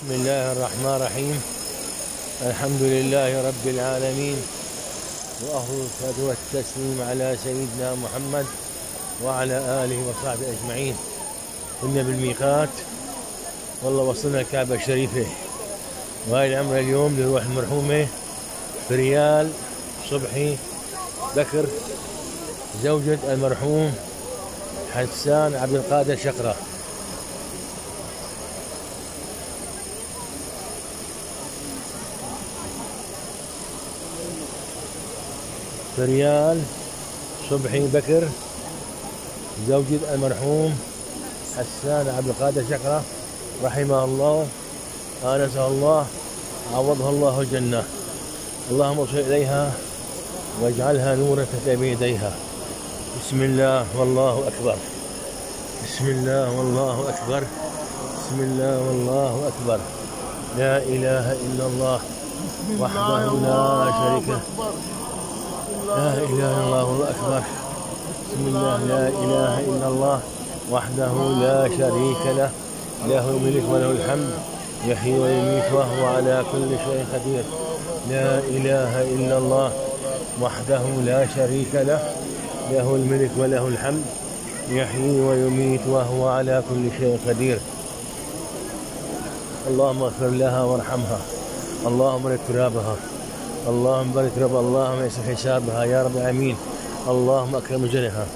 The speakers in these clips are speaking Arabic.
بسم الله الرحمن الرحيم. الحمد لله رب العالمين. وأفضل الصلاة والتسليم على سيدنا محمد وعلى آله وصحبه أجمعين. كنا بالميقات والله وصلنا الكعبة الشريفة. وهاي العمرة اليوم للروح المرحومة في ريال صبحي بكر زوجة المرحوم حسان عبد القادر شقرة. في ريال صبحي بكر زوجة المرحوم حسان عبد القادر شقرة رحمه الله آنسها الله عوضها الله الجنة. اللهم وصل إليها واجعلها نورا تحت بيديها بسم الله والله أكبر. بسم الله والله أكبر. بسم الله والله أكبر. لا إله إلا الله وحده لا شريك له. لا إله إلا الله أكبر بسم الله لا إله إلا الله وحده لا شريك له. له الملك وله الحمد. يحيي ويميت وهو على كل شيء قدير. لا إله إلا الله وحده لا شريك له. له الملك وله الحمد. يحيي ويميت وهو على كل شيء قدير. اللهم اغفر لها وارحمها. اللهم بارك ترابها اللهم بارك رب اللهم يسر حسابها يا رب العالمين. اللهم أكرم جنها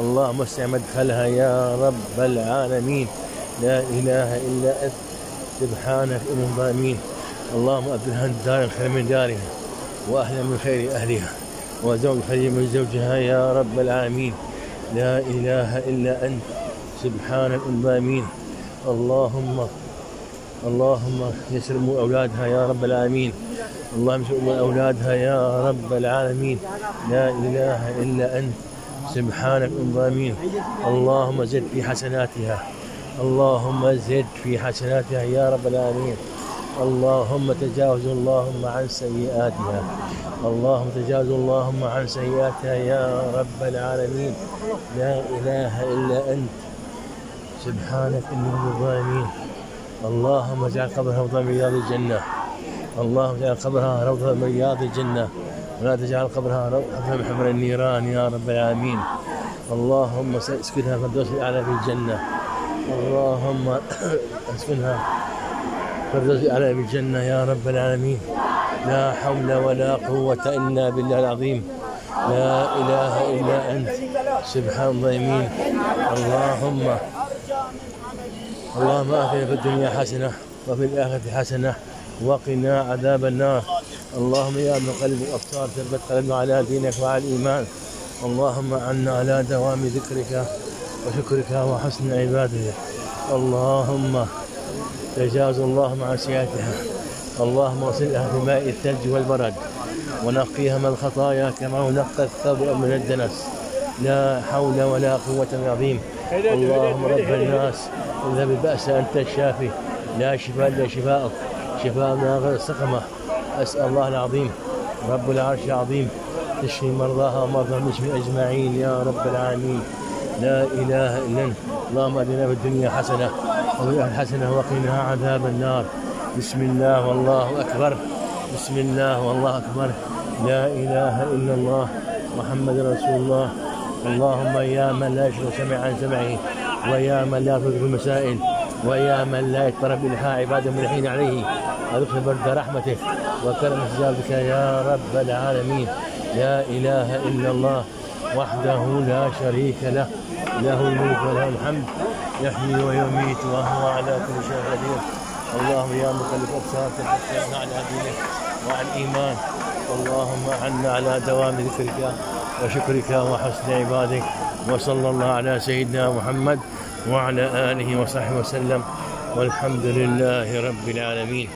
اللهم اسع مدخلها يا رب العالمين. لا إله إلا أنت. سبحانك انهم الظالمين اللهم أبدلها دار خير من دارها واهلا من خير أهلها وزوج خير من زوجها يا رب العالمين. لا إله إلا أنت. سبحانك الظالمين اللهم اللهم يسر أولادها يا رب العالمين. اللهم يسر امور أولادها يا رب العالمين. لا إله إلا أنت. سبحانك الظالمين اللهم زد في حسناتها. اللهم زد في حسناتها يا رب العالمين. اللهم تجاوز اللهم عن سيئاتها. اللهم تجاوز اللهم عن سيئاتها يا رب العالمين. لا إله إلا أنت. سبحانك من الظالمين اللهم اجعل قبرها من رياض الجنة. اللهم اجعل قبرها روضة من رياض الجنة. ولا تجعل قبرها روضه من حمر النيران يا رب العالمين. اللهم اسكنها في الدوس الأعلى في الجنة. اللهم اسكنها في الدوس الأعلى في الجنة يا رب العالمين. لا حول ولا قوة إلا بالله العظيم. لا إله إلا أنت. سبحان الظالمين اللهم اللهم آتنا في الدنيا حسنة وفي الآخرة حسنة. وقنا عذاب النار. اللهم يا مقلب الأبصار ثبت قلبنا على دينك وعلى الإيمان. اللهم عنا على دوام ذكرك وشكرك وحسن عبادتك. اللهم تجاوز اللهم عن سيئاتها اللهم وصلها بماء الثلج والبرد ونقيها من الخطايا كما نقى الثوب من الدنس. لا حول ولا قوة إلا عظيم. اللهم رب الناس اذهب البأس أنت الشافي لا شفاء إلا شفاءك. شفاء من غير سقمة أسأل الله العظيم رب العرش العظيم تشفي مرضاها ومرضى المسلمين أجمعين يا رب العالمين. لا إله إلا أنت. اللهم أدنا في الدنيا حسنة وفي حسنة وقنا عذاب النار. بسم الله والله أكبر. بسم الله والله أكبر. لا إله إلا الله محمد رسول الله. اللهم يا من لا يشغل سمع عن سمعه ويا من لا يفرق المسائل. ويا من لا يتطرب إلها عباده ملحين عليه أدخل برد رحمتك وكرم استجابتك يا رب العالمين. لا إله إلا الله وحده لا شريك له له الملك وله الحمد يحيي ويميت وهو على كل شيء قدير. اللهم يا مخلف أبصار تفتحنا على دينك وعلى الإيمان. اللهم عنا على دوام ذكرك وشكرك وحسن عبادك. وصلى الله على سيدنا محمد وعلى آله وصحبه وسلم والحمد لله رب العالمين.